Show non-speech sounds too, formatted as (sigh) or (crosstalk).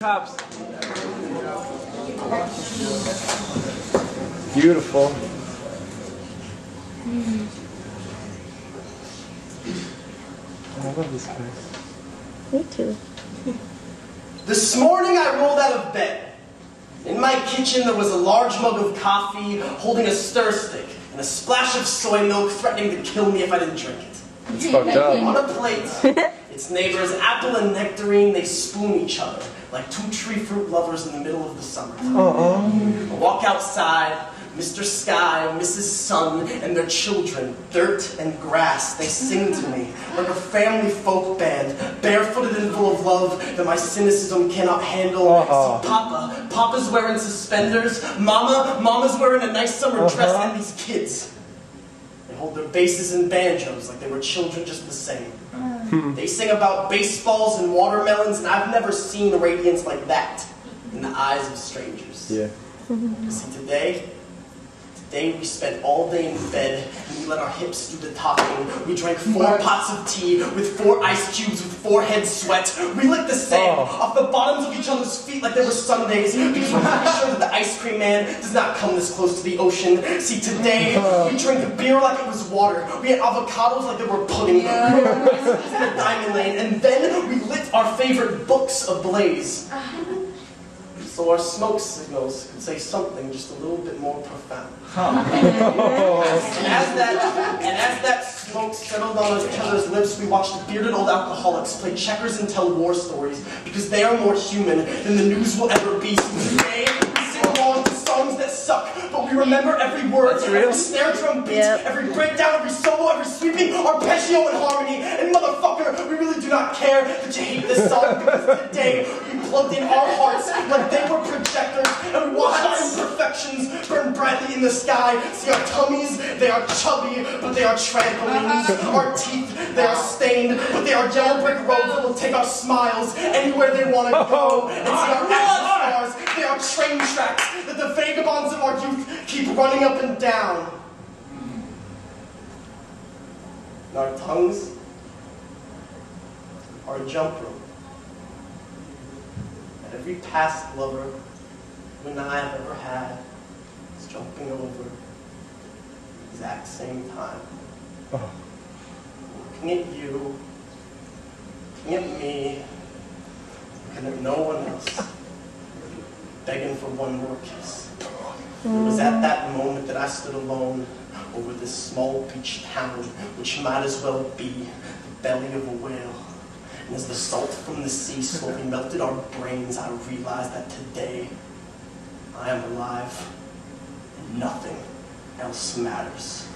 Cops. Beautiful. I love this place. Me too. This morning I rolled out of bed. In my kitchen there was a large mug of coffee holding a stir stick and a splash of soy milk threatening to kill me if I didn't drink it. It's fucked up. On a plate, its neighbors Apple and Nectarine, they spoon each other like two tree fruit lovers in the middle of the summer. I walk outside, Mr. Sky, Mrs. Sun, and their children, Dirt and Grass, they sing to me like a family folk band, barefooted and full of love that my cynicism cannot handle. Uh-huh. See, Papa, Papa's wearing suspenders, Mama, Mama's wearing a nice summer dress, Uh-huh. and these kids, they hold their basses and banjos like they were children just the same. Hmm. Hmm. They sing about baseballs and watermelons, and I've never seen a radiance like that in the eyes of strangers. Yeah. Hmm. See, today, today we spent all day in bed, and we let our hips do the talking. We drank four pots of tea with four ice cubes with four heads sweat. We licked the sand Oh. off the bottoms of each other's feet like they were Sundays, because we're pretty sure that the ice cream man does not come this close to the ocean. See, today, we (laughs) drank beer like it was water. We had avocados like they were pudding. We were in the diamond lane, and then we lit our favorite books ablaze. So our smoke signals could say something just a little bit more profound. And as that, and as that smoke settled on each other's lips, we watched bearded old alcoholics play checkers and tell war stories because they are more human than the news will ever be. So today, remember every word, That's real. every snare drum beat, Yep. every breakdown, every solo, every sweeping arpeggio and harmony. And motherfucker, we really do not care that you hate this song because today we plugged in our hearts like they were projectors and we watched our imperfections burn brightly in the sky. See our tummies, they are chubby, but they are trampolines. Uh-huh. Our teeth, they are stained, but they are yellow brick roads that will take our smiles anywhere they want to oh. go. And see our action stars, they are train tracks that the vagabonds of our youth keep running up and down. And our tongues are jump rope. Every past lover you and I have ever had is jumping over at the exact same time. Oh. Looking at you, looking at me, looking at no one else, begging for one more kiss. It was at mm. that moment that I stood alone over this small beach town, which might as well be the belly of a whale. And as the salt from the sea slowly melted our brains, I realized that today I am alive and nothing else matters.